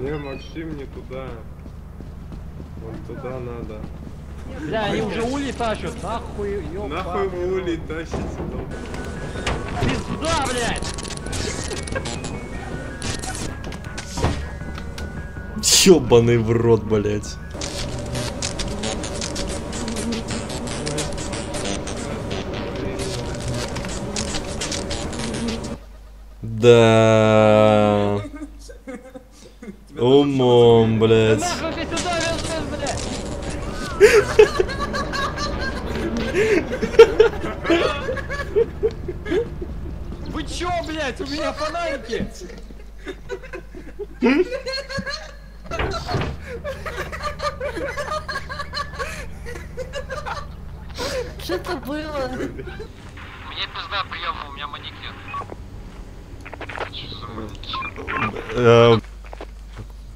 Не, Максим, не туда. Вон туда надо. Бля, они уже ули тащат, нахуй, ёб Нахуй вы улей тащите там? Пизда, блядь! Ёбаный в рот, блять. Да. Умом, блядь! Вы чё, блядь, у меня фонарики! Что это было? Мне пизда прием, у меня маникюр.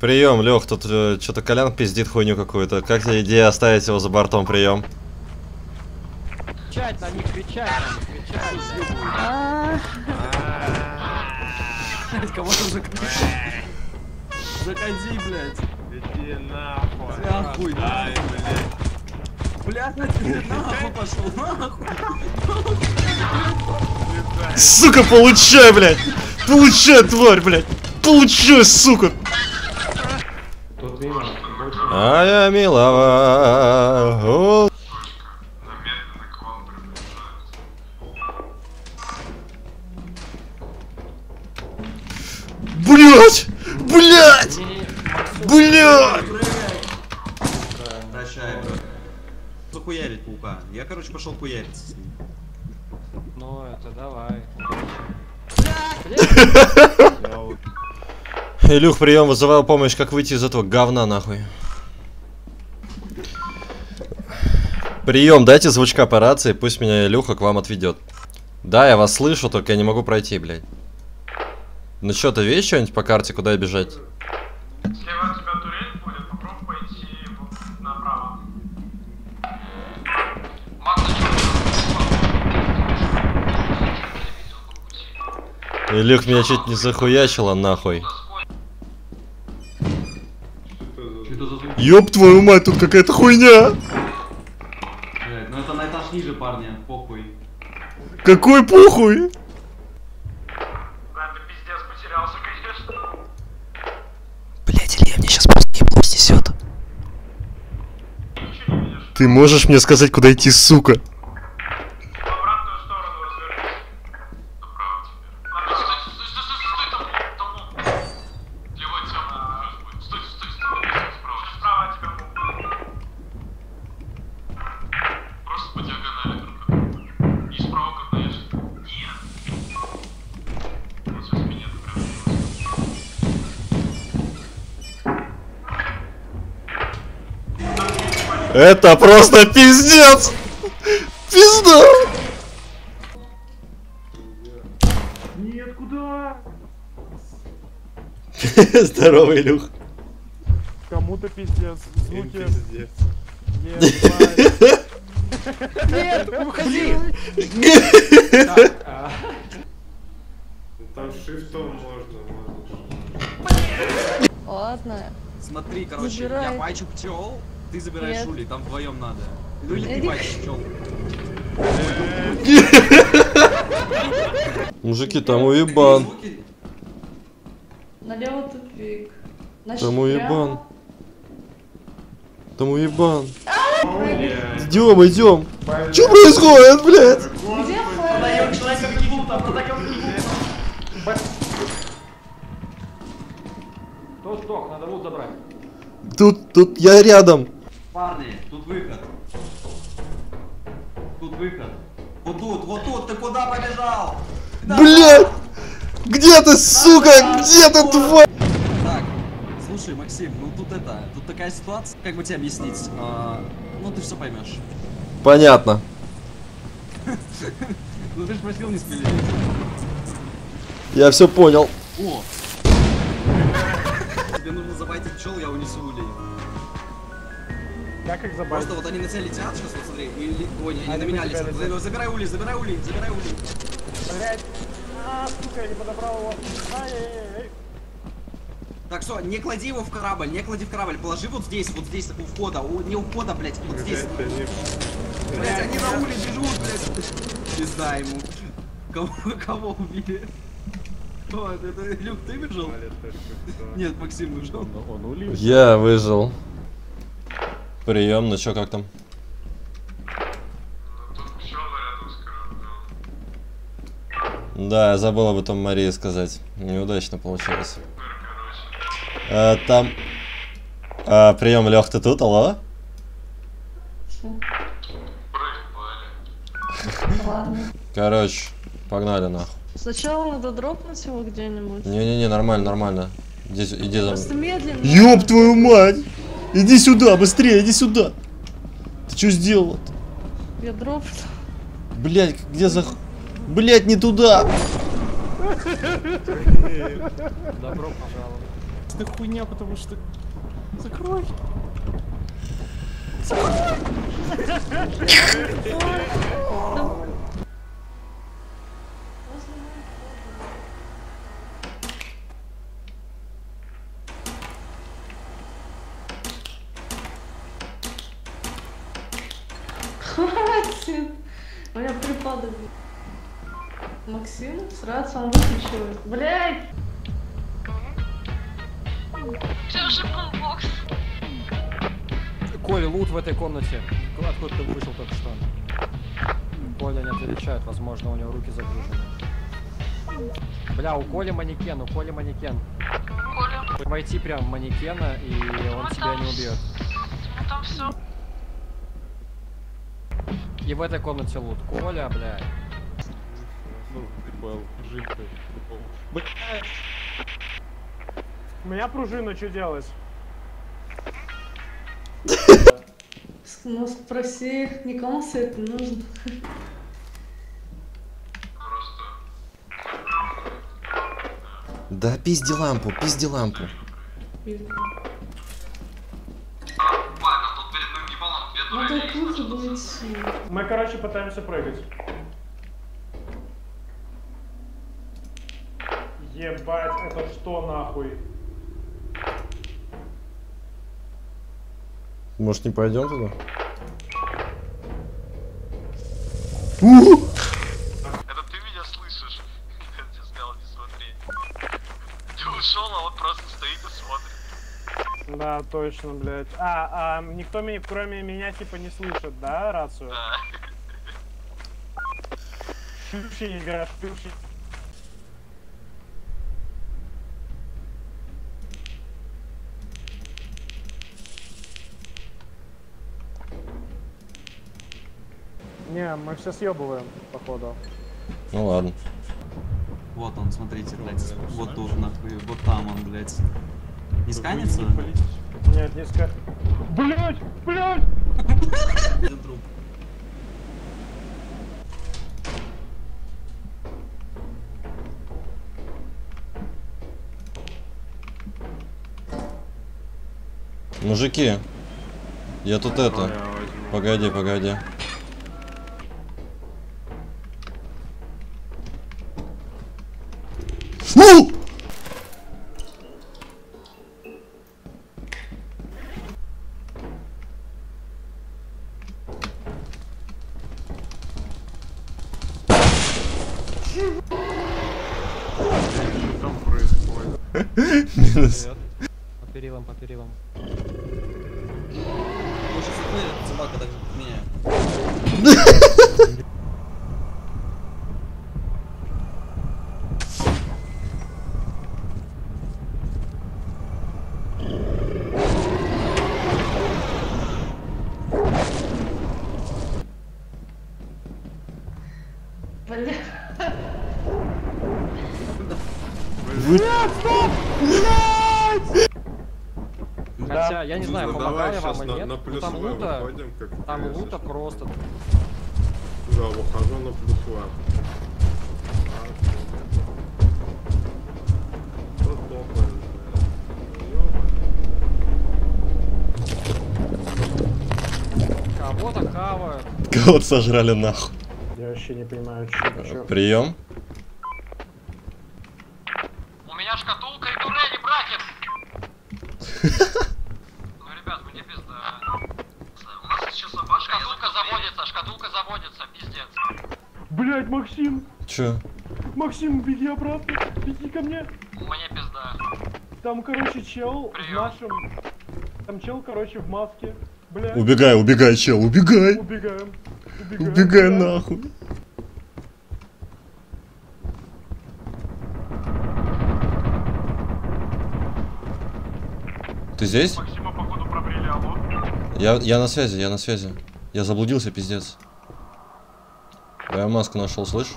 Прием, Лех, тут что-то Колян пиздит хуйню какую-то. Как тебе идея оставить его за бортом прием? Кричать на них, кричать на них, кричать. А, Кого там закричать? Заходи, блядь. Иди нахуй. Ты? Ай, блядь. Блядь, ты нахуй пошел, нахуй. Сука, получай, блядь! Получай, тварь, блядь! Получай, сука! А я милава. о. Блять! Блять! Блять! Прощай, бро. Захуярить паука. Я, короче, пошел хуяриться с ним. Ну, это давай. Илюх, прием, вызывал помощь, как выйти из этого говна, нахуй. Прием, дайте звучка по рации, пусть меня Илюха к вам отведет. Да, я вас слышу, только я не могу пройти, блядь. Ну что, ты видишь что-нибудь по карте, куда бежать? Слева от тебя турель будет, попробуй пойти вот направо. Илюх меня чуть не захуячило, нахуй. Ёб твою мать, тут какая-то хуйня! Блядь, ну это на этаж ниже, парни, похуй. Какой похуй! Да, ты пиздец потерялся, конечно. Блять, Илья, мне сейчас просто ебло снесет. Ничего не видишь. Ты можешь мне сказать, куда идти, сука? Это просто пиздец! Пизда! Нет, куда? Здорово, Илюх. Кому-то пиздец. Звуки. пиздец. Нет, Нет, уходи! Там шифтом можно, можно. ладно. Смотри, короче, я бачу пчел, ты забираешь Нет. улей, там вдвоем надо. Ну Эдик. бачишь пчел. Мужики, там уебан. Налево тупик. Там уебан. Там уебан. Идем, идем. Что происходит, блядь? Где файл? Кто сдох, надо лут забрать. Тут, тут я рядом. Парни, тут выход. Тут выход. Вот тут, вот тут, ты куда побежал? Да. Блядь! Где ты, сука? Где ты, тварь? Так, слушай, Максим, ну тут это, тут такая ситуация, как бы тебе объяснить? А, ну ты все поймешь. Понятно. Ну ты же просил не спилить. Я все понял. О! Тебе нужно забайтить пчел, я унесу улей. Как их забрать? Просто вот они на тебя летят, сейчас вот смотри, и ли- ой, не, они Они на меня летят. летят. Забирай улей, забирай улей, забирай улей. Блять. А, сука, я не подобрал его. Ай-яй-яй. Так, все, не клади его в корабль, не клади в корабль, положи вот здесь, вот здесь, у входа, у, не у входа, блядь, вот здесь. Не... Блядь, они на улице живут, блядь. Пизда ему. Кого, кого убили? О, это, Люк, ты бежал? Что. Нет, Максим бежал. Он улив. Я выжил. Прием, ну чё, как там? Да, я забыл об этом Марии сказать. Неудачно получилось. А, там... А, прием, Лех, ты тут, алло? Ладно. Короче, погнали нахуй. Сначала надо дропнуть его где-нибудь. Не-не-не, нормально, нормально. Иди, иди за Просто мной. медленно. Ёб твою мать! Иди сюда, быстрее, иди сюда! Ты что сделал? Я дропну. Блять, где за... Блять, не туда! Добро пожаловать. Это хуйня, потому что... Закрой. Хватит. Максим, сраться он выключил. Блять! Коля, лут в этой комнате. Откуда ты вышел только что? Коля не отвечает, возможно, у него руки загружены. Бля, у Коли манекен, у Коли манекен. Войти прям в манекена, и он тебя не убьет. Там все. И в этой комнате лут. Коля, бля. Ну, ты был жидкой. У меня пружина, что делать? Ну спроси, никому свет не нужен. Да пизди лампу, пизди лампу. Надо идти. Мы, короче, пытаемся прыгать. Ебать, это что нахуй? Может, не пойдем туда? Это ты меня слышишь? Я тебе сказал, не смотри. Ты ушел, а он просто стоит и смотрит. Да, точно, блядь. А, а никто меня, кроме меня, типа, не слышит, да, рацию? Да. Включи, игра, включи. Не, мы все съебываем, походу. Ну ладно. Вот он, смотрите, блядь. Вот тут, нахуй. Вот там он, блядь. Не сканится? Нет, не ска... Блять! Блять! Труп. Мужики, я тут это... Погоди, погоди. Перилам, по перилам. Может, смотри, собака так же, как меня. Бля. Хотя, я не знаю, Ну, сейчас вам на, или нет. на Ну, плюс там В лута, выходим, как там лута что. просто. Да, выхожу на плюс блядь? Ёбаный. Кого-то хавают. Кого-то сожрали нахуй. Я вообще не понимаю, что... что... Прием. У меня шкатулка и турели, братец! Ну, ребят, мне пизда. У нас еще собачка. Шкатулка заводится, шкатулка заводится, пиздец. Блять, Максим! Чё? Максим, беги обратно! Беги ко мне! Мне пизда. Там, короче, чел в Приём. нашем... Там чел, короче, в маске. Блять, Убегай, убегай, чел, убегай! убегаем. Убегаем. Убегай да. нахуй. Ты здесь? Максима, походу, пробрили, алло. Я, я на связи, я на связи. Я заблудился, пиздец. Я маску нашел, слышь?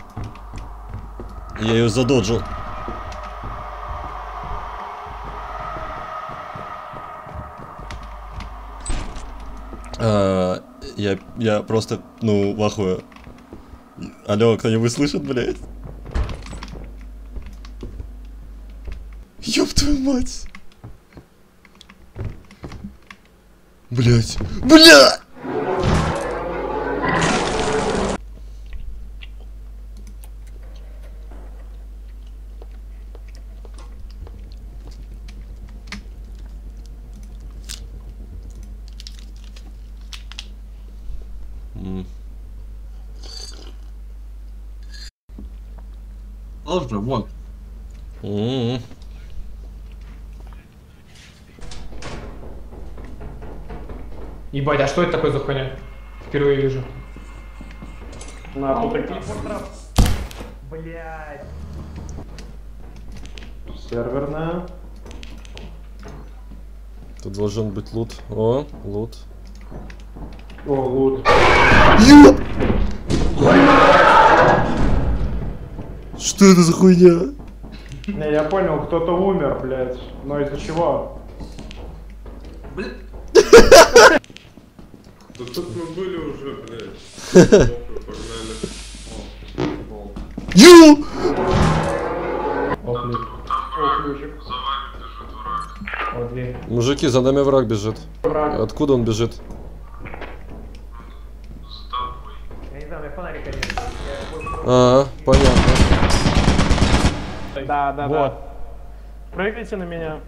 Я ее задоджил. А, я, я просто, ну, в. Алло, кто-нибудь слышит, блядь? Ёб твою мать! Блять. Бля! Ложно, вот. м. Ебать, а что это такое за хуйня? Впервые вижу. На, тут такие... Блять. Серверная. Тут должен быть лут. О, лут. О, лут. Что это за хуйня? Не, я понял, кто-то умер, блядь. Но из-за чего? Блин, Да тут мы были уже, блядь. Погнали. Ю! Мужики, за нами враг бежит. Враг. Откуда он бежит? Я не знаю, у меня фонарик один. А, понятно. Да, да, Вот. да. Прыгайте на меня.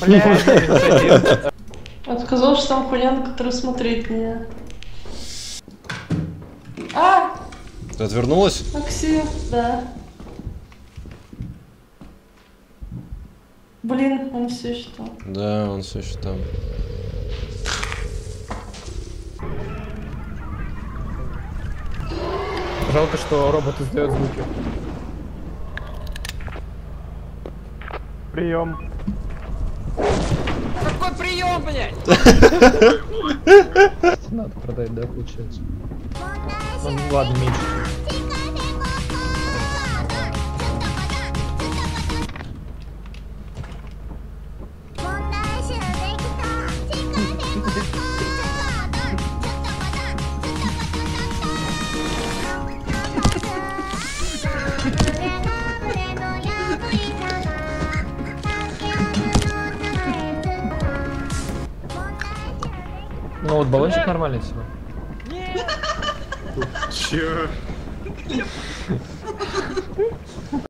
Отказал, что там хуйня, на которую смотреть не. А, Ты отвернулась? Максим, да. Блин, он все еще там. Да, он все еще там. Жалко, что робот издает звуки. Прием. Какой прием, блядь? Надо продать, да, получается? Ну, ладно, меньше. Вот баллончик нормальный всего. Че?